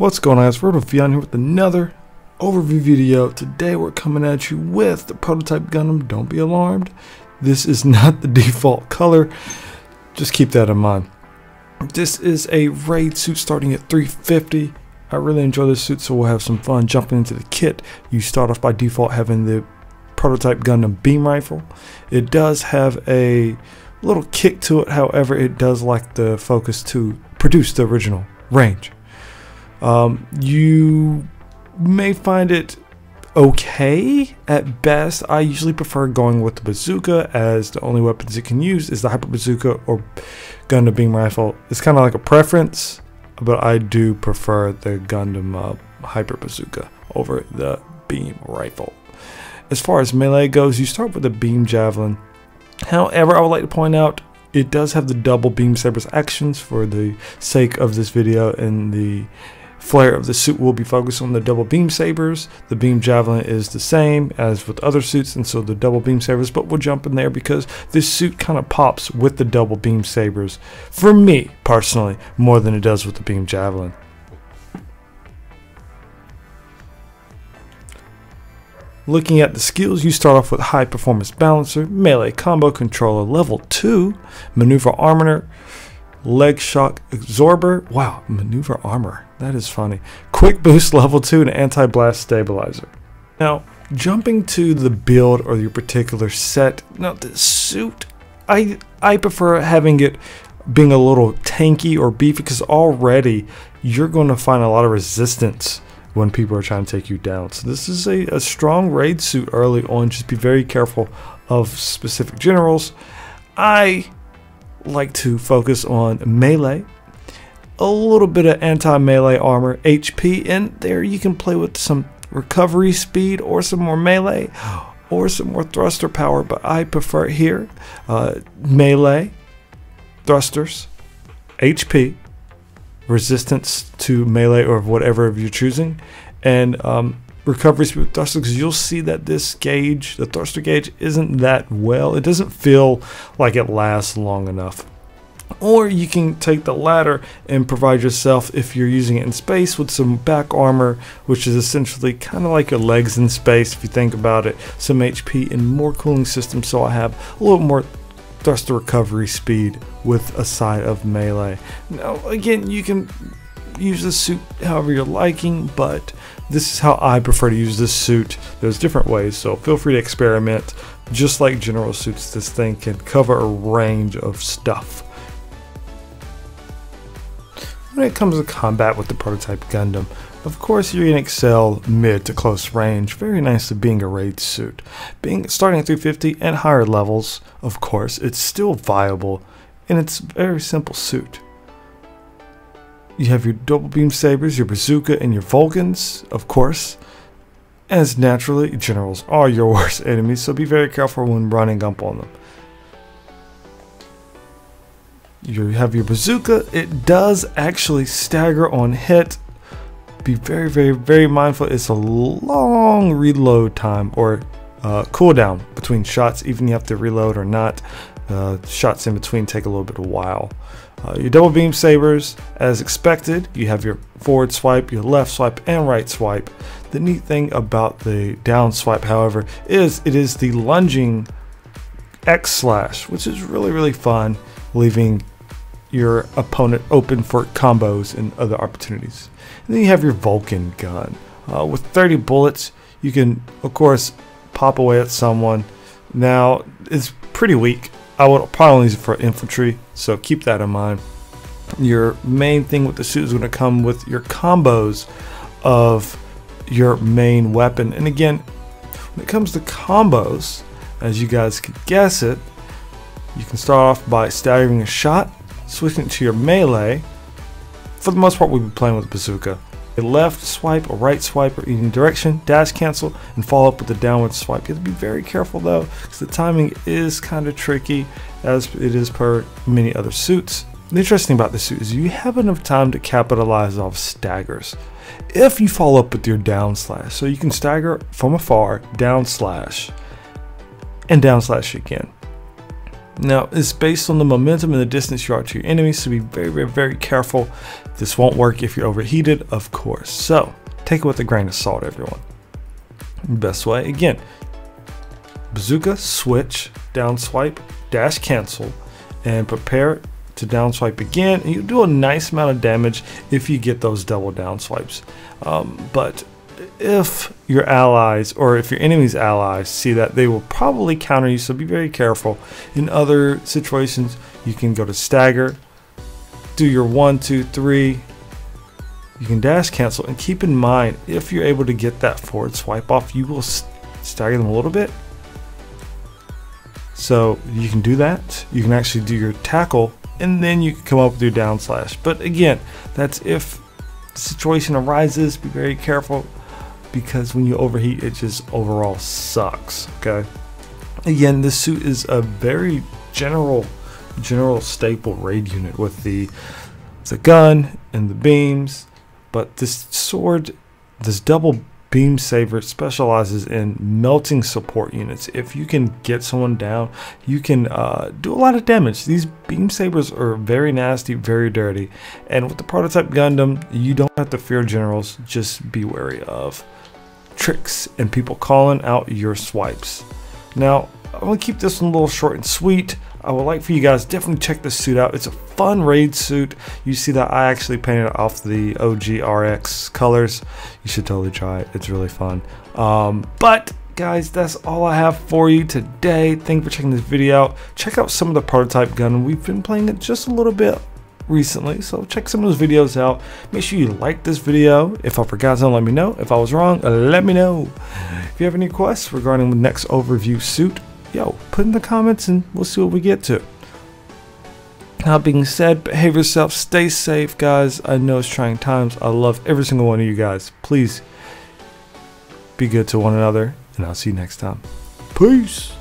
What's going on guys, RedWolfVion here with another overview video. Today we're coming at you with the prototype Gundam. Don't be alarmed. This is not the default color. Just keep that in mind. This is a raid suit starting at 350. I really enjoy this suit so we'll have some fun jumping into the kit. You start off by default having the prototype Gundam beam rifle. It does have a little kick to it, however it does like the focus to produce the original range. Um, you may find it okay at best. I usually prefer going with the bazooka as the only weapons it can use is the hyper bazooka or Gundam beam rifle. It's kind of like a preference, but I do prefer the Gundam uh, hyper bazooka over the beam rifle. As far as melee goes, you start with the beam javelin. However, I would like to point out it does have the double beam sabers actions for the sake of this video and the Flare of the suit will be focused on the double beam sabers. The beam javelin is the same as with other suits, and so the double beam sabers, but we'll jump in there because this suit kind of pops with the double beam sabers. For me, personally, more than it does with the beam javelin. Looking at the skills, you start off with High Performance Balancer, Melee Combo Controller Level 2, Maneuver Armor, leg shock absorber. Wow, maneuver armor. That is funny. Quick boost level 2 and anti-blast stabilizer. Now, jumping to the build or your particular set. Now, the suit, I I prefer having it being a little tanky or beefy because already you're going to find a lot of resistance when people are trying to take you down. So this is a, a strong raid suit early on. Just be very careful of specific generals. I like to focus on melee, a little bit of anti-melee armor, HP, and there. You can play with some recovery speed or some more melee or some more thruster power, but I prefer here. Uh, melee, thrusters, HP, resistance to melee or whatever you're choosing, and um, recovery speed with thruster because you'll see that this gauge, the thruster gauge, isn't that well. It doesn't feel like it lasts long enough. Or you can take the latter and provide yourself, if you're using it in space, with some back armor, which is essentially kind of like your legs in space, if you think about it. Some HP and more cooling system, so I have a little more thruster recovery speed with a side of melee. Now, again, you can use the suit however you're liking, but this is how I prefer to use this suit. There's different ways, so feel free to experiment. Just like general suits, this thing can cover a range of stuff. When it comes to combat with the prototype Gundam, of course you're going to excel mid to close range, very nice to being a raid suit. Being starting at 350 and higher levels, of course, it's still viable, and it's a very simple suit. You have your double beam sabers, your bazooka, and your Vulcans, of course. As naturally, generals are your worst enemies, so be very careful when running up on them. You have your bazooka, it does actually stagger on hit. Be very, very, very mindful. It's a long reload time or uh, cooldown between shots, even if you have to reload or not. Uh, shots in between take a little bit of while. Uh, your double beam sabers, as expected, you have your forward swipe, your left swipe, and right swipe. The neat thing about the down swipe, however, is it is the lunging X slash, which is really, really fun, leaving your opponent open for combos and other opportunities. And then you have your Vulcan gun. Uh, with 30 bullets, you can, of course, pop away at someone. Now, it's pretty weak. I would probably use it for infantry, so keep that in mind. Your main thing with the suit is going to come with your combos of your main weapon. And again, when it comes to combos, as you guys could guess it, you can start off by staggering a shot, switching to your melee. For the most part, we'll be playing with bazooka. A left swipe, a right swipe, or any direction, dash cancel, and follow up with a downward swipe. You have to be very careful though, because the timing is kind of tricky, as it is per many other suits. The interesting about this suit is you have enough time to capitalize off staggers. If you follow up with your down slash, so you can stagger from afar, down slash, and down slash again. Now, it's based on the momentum and the distance you are to your enemies, so be very, very, very careful. This won't work if you're overheated, of course. So, take it with a grain of salt, everyone. Best way, again, bazooka, switch, down swipe, dash cancel, and prepare to down swipe again. And you do a nice amount of damage if you get those double down swipes. Um, but if your allies or if your enemy's allies see that, they will probably counter you, so be very careful. In other situations, you can go to stagger, do your one, two, three. You can dash cancel, and keep in mind if you're able to get that forward swipe off, you will stagger them a little bit. So you can do that. You can actually do your tackle, and then you can come up with your down slash. But again, that's if situation arises. Be very careful because when you overheat, it just overall sucks. Okay. Again, this suit is a very general, general staple raid unit with the the gun and the beams, but this sword, this double beam saber specializes in melting support units. If you can get someone down, you can uh, do a lot of damage. These beam sabers are very nasty, very dirty, and with the prototype Gundam, you don't have to fear generals. Just be wary of tricks and people calling out your swipes. Now, I'm gonna keep this one a little short and sweet. I would like for you guys definitely check this suit out. It's a fun raid suit. You see that I actually painted it off the OG RX colors. You should totally try it. It's really fun. Um, but guys, that's all I have for you today. Thank you for checking this video out. Check out some of the prototype gun. We've been playing it just a little bit recently. So check some of those videos out. Make sure you like this video. If I forgot something, let me know. If I was wrong, let me know. If you have any questions regarding the next overview suit, yo, put in the comments and we'll see what we get to. That being said, behave yourself, stay safe, guys. I know it's trying times. I love every single one of you guys. Please be good to one another, and I'll see you next time. Peace.